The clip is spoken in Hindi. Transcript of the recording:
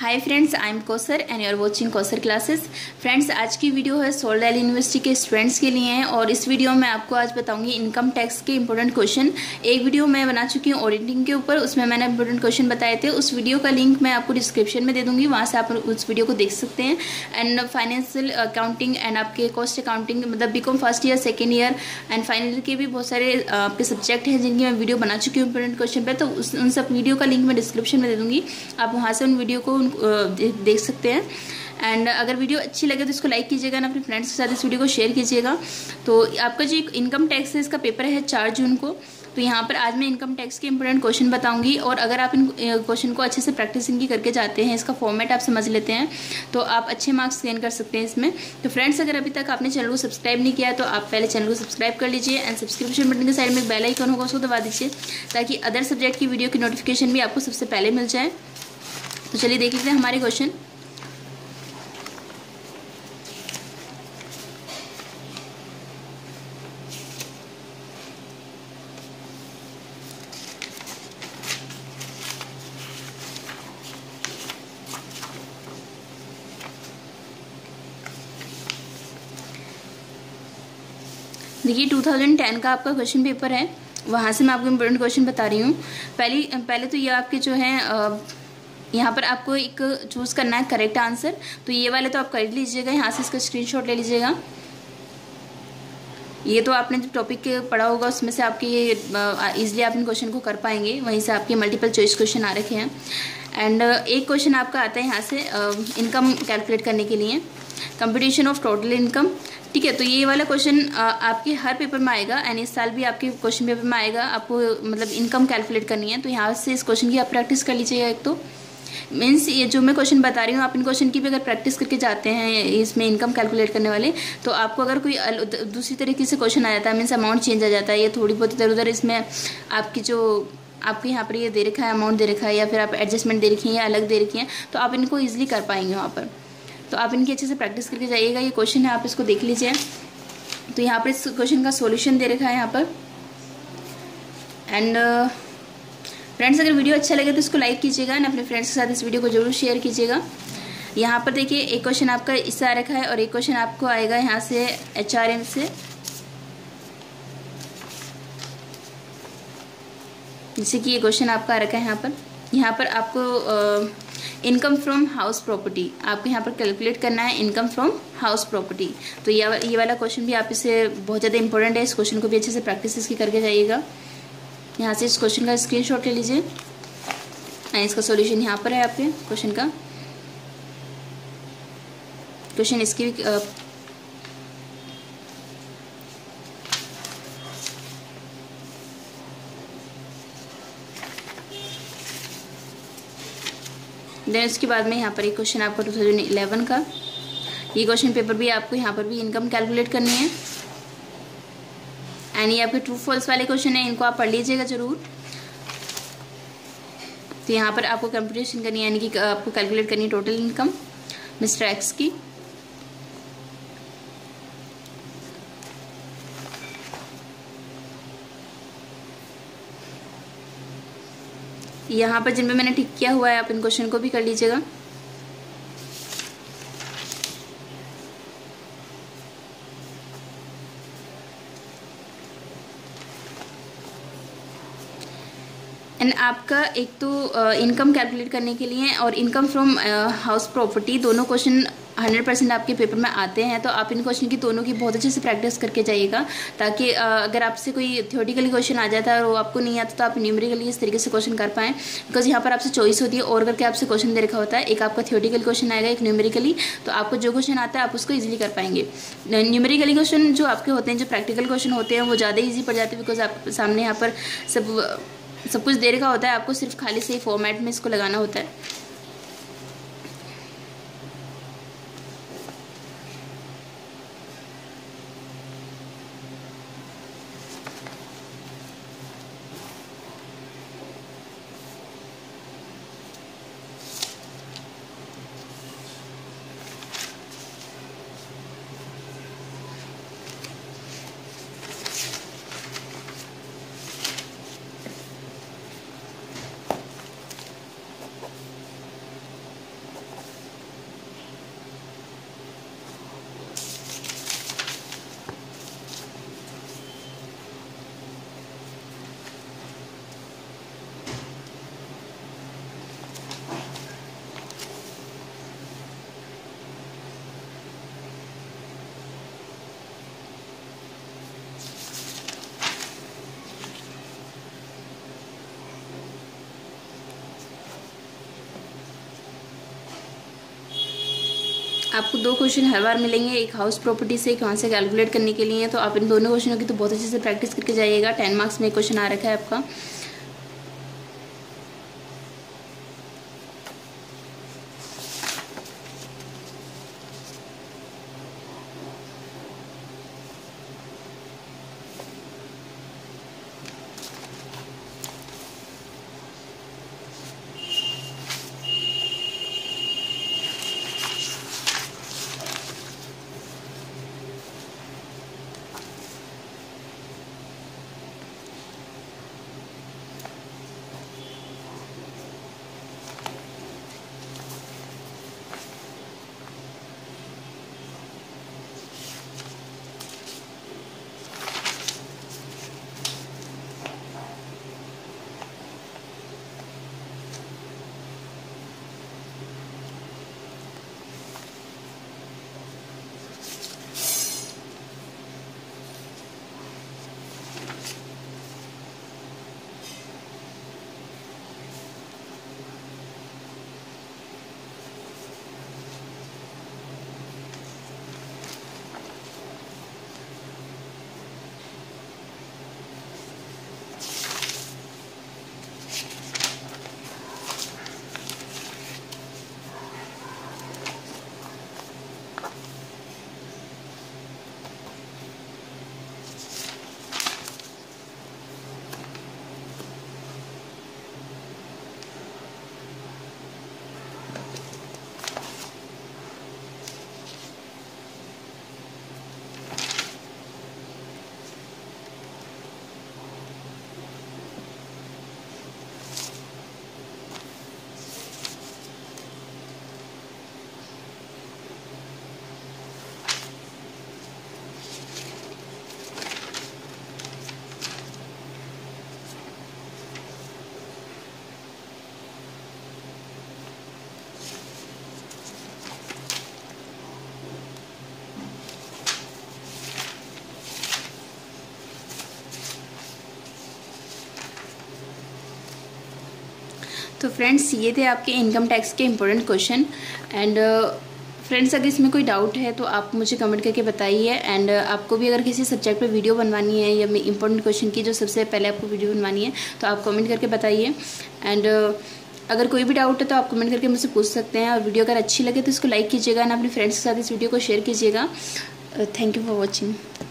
Hi friends I am Kausar and you are watching Kausar classes friends आज की वीडियो है सोलडैल यूनिवर्सिटी के स्टूडेंट्स के लिए हैं और इस वीडियो में आपको आज बताऊँगी इनकम टैक्स के इंपॉर्टेंट क्वेश्चन एक वीडियो मैं बना चुकी हूँ ऑडिटिंग के ऊपर, उसमें मैंने इंपॉर्टेंट क्वेश्चन बताए थे। उस वीडियो का लिंक मैं आपको डिस्क्रिप्शन में दे दूँगी, वहाँ से आप उस वीडियो को देख सकते हैं। एंड फाइनेंशियल अकाउंटिंग एंड आपके कॉस्ट अकाउंटिंग मतलब B first year second year and final के भी बहुत सारे आपके सब्जेक्ट हैं जिनकी मैं वीडियो बना चुकी हूँ इंपॉर्टेंट क्वेश्चन पर तो उन सब वीडियो का लिंक मैं डिस्क्रिप्शन में दे दूँगी। आप वहाँ से उन वीडियो को देख सकते हैं। एंड अगर वीडियो अच्छी लगे तो इसको लाइक कीजिएगा ना, अपने फ्रेंड्स के साथ इस वीडियो को शेयर कीजिएगा। तो आपका जो इनकम टैक्स है, इसका पेपर है चार जून को। तो यहाँ पर आज मैं इनकम टैक्स के इंपॉर्टेंट क्वेश्चन बताऊँगी और अगर आप इन क्वेश्चन को अच्छे से प्रैक्टिस इनकी करके जाते हैं, इसका फॉर्मेट आप समझ लेते हैं तो आप अच्छे मार्क्स गेन कर सकते हैं इसमें। तो फ्रेंड्स अगर अभी तक आपने चैनल को सब्सक्राइब नहीं किया तो आप पहले चैनल को सब्सक्राइब कर लीजिए एंड सब्सक्रिप्शन बटन के साइड में बेल आइकन होगा, उसको दबा दीजिए, ताकि अदर सब्जेक्ट की वीडियो की नोटिफिकेशन भी आपको सबसे पहले मिल जाए। तो चलिए देख लेते हैं हमारे क्वेश्चन। देखिए 2010 का आपका क्वेश्चन पेपर है। वहाँ से मैं आपको इम्पोर्टेंट क्वेश्चन बता रही हूँ। पहली, पहले तो ये आपके जो हैं यहाँ पर आपको एक चूज़ करना है करेक्ट आंसर तो ये वाले तो आप कर लीजिएगा, यहाँ से इसका स्क्रीनशॉट ले लीजिएगा। ये तो आपने जो टॉपिक पढ़ा होगा, उसमें से आपके ये इजीली आप इन क्वेश्चन को कर पाएँगे, वहीं से आपके मल्टीपल चॉइस क्वेश्चन आ रखे हैं। एंड एक क्वेश्चन आपका आता है यहाँ से इनकम कैलकुलेट करने के लिए कंपटीशन ऑफ़ टोटल इनकम ठीक है तो ये वाला क्वेश्चन आपके हर पेपर में आएगा एंड इस साल भी आपके क्वेश्चन पेपर में आएगा, आपको मतलब इनकम कैलकुलेट करनी है तो यहाँ से इस क्वेश्चन की आप प्रैक्टिस कर लीजिएगा एक तो। मीन्स ये जो मैं क्वेश्चन बता रही हूँ, आप इन क्वेश्चन की भी अगर प्रैक्टिस करके जाते हैं, इसमें इनकम कैलकुलेट करने वाले तो आपको अगर कोई दूसरी तरीके से क्वेश्चन आ जाता है मीन्स अमाउंट चेंज आ जाता है, या थोड़ी बहुत इधर उधर इसमें आपकी जो, आपके यहाँ पर ये दे रखा है अमाउंट दे रखा है, या फिर आप एडजस्टमेंट दे रखी है या अलग दे रखी है तो आप इनको ईजिली कर पाएँगे वहाँ पर। तो आप इनकी अच्छे से प्रैक्टिस करके जाइएगा, ये क्वेश्चन है, आप इसको देख लीजिए। तो यहाँ पर इस क्वेश्चन का सोल्यूशन दे रखा है यहाँ पर। एंड फ्रेंड्स अगर वीडियो अच्छा लगे तो इसको लाइक कीजिएगा ना अपने फ्रेंड्स के साथ इस वीडियो को ज़रूर शेयर कीजिएगा। यहाँ पर देखिए, एक क्वेश्चन आपका इससे आ रखा है और एक क्वेश्चन आपको आएगा यहाँ से एच से। जैसे कि ये क्वेश्चन आपका आ रखा है यहाँ पर। यहाँ पर आपको इनकम फ्रॉम हाउस प्रॉपर्टी आपको यहाँ पर कैलकुलेट करना है इनकम फ्रॉम हाउस प्रॉपर्टी तो ये ये वाला क्वेश्चन भी आप इसे बहुत ज़्यादा इंपॉर्टेंट है, इस क्वेश्चन को भी अच्छे से प्रैक्टिस इसकी करके जाइएगा। यहाँ से इस क्वेश्चन का स्क्रीनशॉट ले लीजिए। एंड इसका सॉल्यूशन यहाँ पर है आपके क्वेश्चन का। क्वेश्चन इसकी भी देन उसके बाद में यहाँ पर एक क्वेश्चन आपका 2011 का। ये क्वेश्चन पेपर भी आपको यहाँ पर भी इनकम कैलकुलेट करनी है। एंड ये आपके ट्रू फॉल्स वाले क्वेश्चन है, इनको आप पढ़ लीजिएगा ज़रूर। तो यहाँ पर आपको कंप्यूटेशन करनी है, यानी कि आपको कैलकुलेट करनी है टोटल इनकम मिस्टर एक्स की। यहाँ पर जिनमें मैंने टिक किया हुआ है, आप इन क्वेश्चन को भी कर लीजिएगा। एंड आपका एक तो इनकम कैलकुलेट करने के लिए और इनकम फ्रॉम हाउस प्रॉपर्टी दोनों क्वेश्चन हंड्रेड परसेंट आपके पेपर में आते हैं तो आप इन क्वेश्चन की दोनों की बहुत अच्छे से प्रैक्टिस करके जाइएगा ताकि अगर आपसे कोई थियोटिकली क्वेश्चन आ जाता है और वो आपको नहीं आता तो आप न्यूमेरिकली इस तरीके से क्वेश्चन कर पाएँ। बिकॉज़ यहाँ पर आपसे चॉइस होती है और करके आपसे क्वेश्चन दे रखा होता है। एक आपका थियोटिकल क्वेश्चन आएगा, एक न्यूमेरिकली तो आपको जो क्वेश्चन आता है आप उसको ईजिली कर पाएँगे। न्यूमेरिकली क्वेश्चन जो आपके होते हैं, जो प्रैक्टिकल क्वेश्चन होते हैं, वो ज़्यादा ईजी पड़ जाते हैं बिकॉज़ आप सामने यहाँ पर सब सब कुछ देर का होता है, आपको सिर्फ़ खाली सही फॉर्मेट में इसको लगाना होता है। आपको दो क्वेश्चन हर बार मिलेंगे, एक हाउस प्रॉपर्टी से, एक वहाँ से कैलकुलेट करने के लिए तो आप इन दोनों क्वेश्चनों की तो बहुत अच्छे से प्रैक्टिस करके जाइएगा। टेन मार्क्स में क्वेश्चन आ रखा है आपका। तो फ्रेंड्स ये थे आपके इनकम टैक्स के इम्पोर्टेंट क्वेश्चन एंड फ्रेंड्स अगर इसमें कोई डाउट है तो आप मुझे कमेंट करके बताइए. एंड uh, आपको भी अगर किसी सब्जेक्ट पे वीडियो बनवानी है या इंपॉर्टेंट क्वेश्चन की जो सबसे पहले आपको वीडियो बनवानी है तो आप कमेंट करके बताइए. एंड uh, अगर कोई भी डाउट है तो आप कमेंट करके मुझसे पूछ सकते हैं. और वीडियो अगर अच्छी लगे तो इसको लाइक कीजिएगा ना अपने फ्रेंड्स के साथ इस वीडियो को शेयर कीजिएगा. Thank you for watching